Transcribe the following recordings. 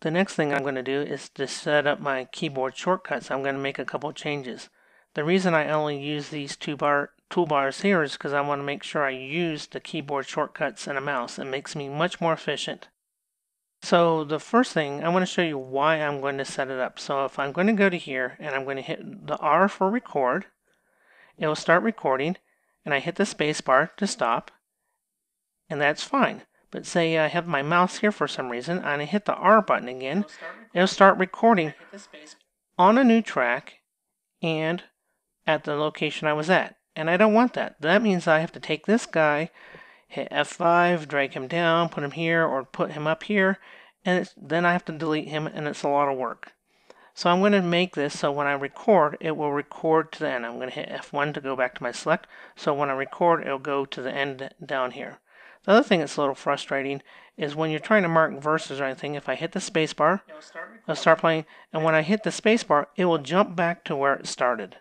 The next thing I'm going to do is to set up my keyboard shortcuts. I'm going to make a couple changes. The reason I only use these two bar toolbars here is because I want to make sure I use the keyboard shortcuts and a mouse. It makes me much more efficient. So the first thing, I want to show you why I'm going to set it up. So if I'm going to go to here and I'm going to hit the R for record, it will start recording and I hit the space bar to stop and that's fine. But say I have my mouse here for some reason and I hit the R button again, it'll start recording on a new track and at the location I was at. And I don't want that. That means I have to take this guy, hit F5, drag him down, put him here, or put him up here, and then I have to delete him, and it's a lot of work. So I'm going to make this so when I record, it will record to the end. I'm going to hit F1 to go back to my select. So when I record, it'll go to the end down here. The other thing that's a little frustrating is when you're trying to mark verses or anything, if I hit the spacebar, it'll start playing, and when I hit the spacebar, it will jump back to where it started.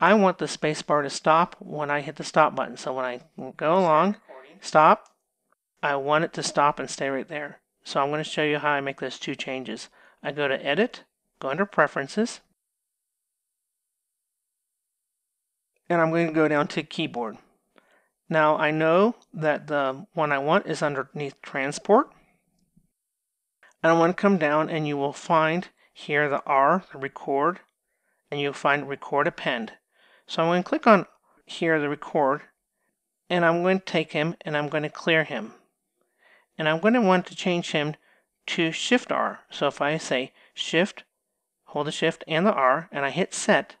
I want the spacebar to stop when I hit the stop button. So when I go along, stop, I want it to stop and stay right there. So I'm going to show you how I make those two changes. I go to Edit, go under Preferences, and I'm going to go down to Keyboard. Now I know that the one I want is underneath Transport. And I want to come down and you will find here the R, the record, and you'll find record append. So I'm going to click on here the record and I'm going to take him and I'm going to clear him. And I'm going to want to change him to Shift R. So if I say Shift, hold the Shift and the R and I hit set,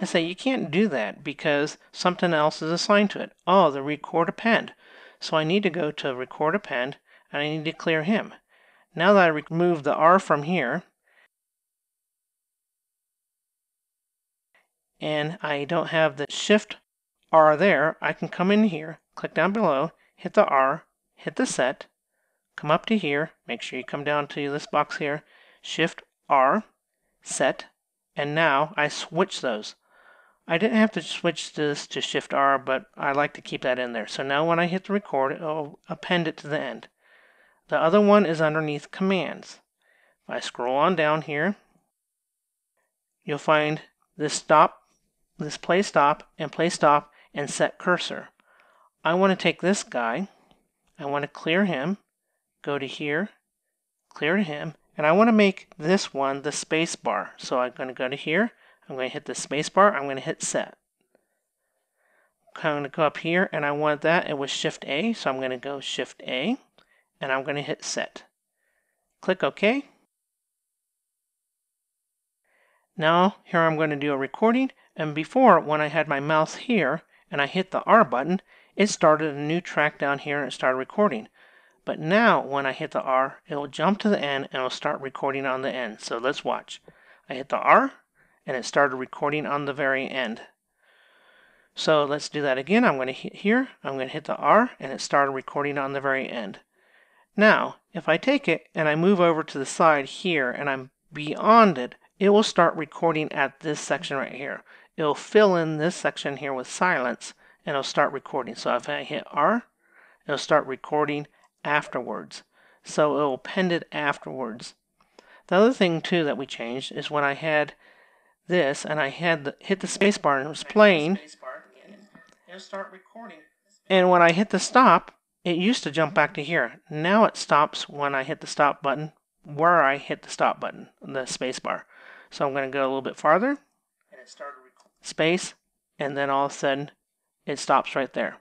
I say you can't do that because something else is assigned to it. Oh, the record append. So I need to go to record append and I need to clear him. Now that I remove the R from here, and I don't have the shift R there, I can come in here, click down below, hit the R, hit the set, come up to here, make sure you come down to this box here, shift R, set, and now I switch those. I didn't have to switch this to Shift R, but I like to keep that in there. So now when I hit the record, it'll append it to the end. The other one is underneath commands. If I scroll on down here, you'll find this stop, this play stop, and play stop, and set cursor. I want to take this guy, I want to clear him, go to here, clear him, and I want to make this one the space bar. So I'm going to go to here, I'm going to hit the spacebar. I'm going to hit set. I'm going to go up here and I want that. It was Shift A, so I'm going to go Shift A and I'm going to hit set. Click OK. Now here I'm going to do a recording and before when I had my mouse here and I hit the R button it started a new track down here and it started recording. But now when I hit the R it will jump to the end and it will start recording on the end. So let's watch. I hit the R and it started recording on the very end. So let's do that again. I'm going to hit here, I'm going to hit the R, and it started recording on the very end. Now, if I take it and I move over to the side here and I'm beyond it, it will start recording at this section right here. It'll fill in this section here with silence and it'll start recording. So if I hit R, it'll start recording afterwards. So it will append it afterwards. The other thing too that we changed is when I had this and I had the, hit the spacebar and it was playing. And when I hit the stop, it used to jump back to here. Now it stops when I hit the stop button where I hit the stop button, the spacebar. So I'm going to go a little bit farther. Space, and then all of a sudden it stops right there.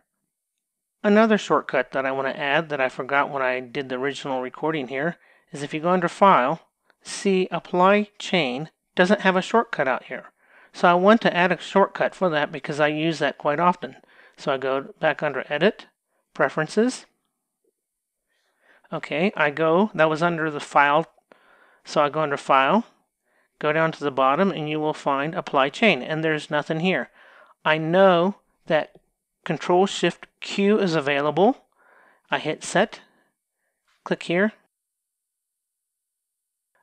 Another shortcut that I want to add that I forgot when I did the original recording here is if you go under File, see Apply Chain, doesn't have a shortcut out here. So I want to add a shortcut for that because I use that quite often. So I go back under Edit, Preferences. Okay, I go, that was under the File, so I go under File, go down to the bottom, and you will find Apply Chain, and there's nothing here. I know that Control Shift Q is available. I hit Set, click here.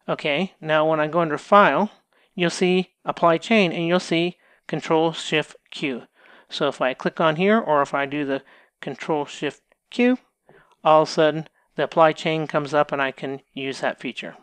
Okay, now when I go under File, you'll see apply chain and you'll see control shift Q. So if I click on here or if I do the control shift Q, all of a sudden the apply chain comes up and I can use that feature.